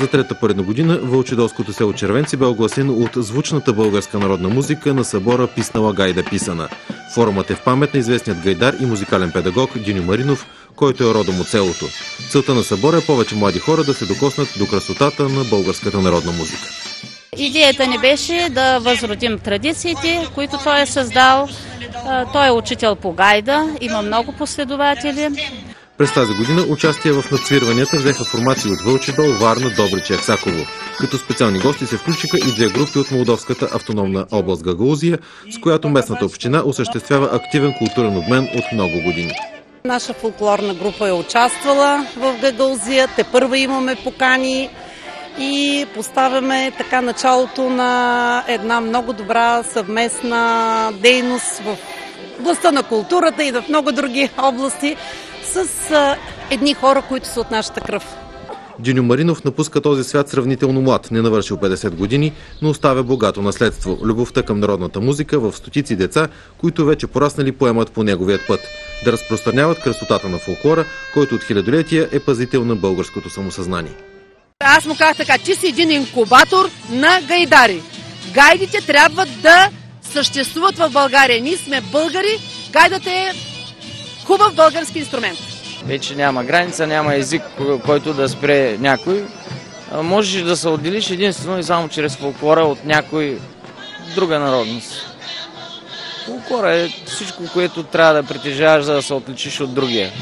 За трета поредна година Вълчедолското село Червенци бе огласено от звучната българска народна музика на събора Писнала гайда писана. Форумът е в памет на известният гайдар и музикален педагог Диню Маринов, който е родом от селото. Целта на събора е повече млади хора да се докоснат до красотата на българската народна музика. Идеята ни беше да възродим традициите, които той е създал. Той е учител по гайда, има много последователи. През тази година участие в надсвирванията взеха формации от Вълчедол, Варна, Добрич и Аксаково. Като специални гости се включиха и две групи от Молдовската автономна област Гагаузия, с която местната община осъществява активен културен обмен от много години. Наша фолклорна група е участвала в Гагаузия, те първа имаме покани и поставяме така началото на една много добра съвместна дейност в областта на културата и в много други области с едни хора, които са от нашата кръв. Диню Маринов напуска този свят сравнително млад, не навършил 50 години, но оставя богато наследство. Любовта към народната музика в стотици деца, които вече пораснали поемат по неговият път. Да разпространяват красотата на фолклора, който от хилядолетия е пазител на българското самосъзнание. Аз му казах така, ти си един инкубатор на гайдари. Гайдите трябва да съществуват в България. Ние сме българи, гайдата е хубав български инструмент. Вече няма граница, няма език, който да спре някой. Можеш да се отделиш единствено и само чрез фолклора от някой друга народност. Фолклора е всичко, което трябва да притежаваш, за да се отличиш от другия.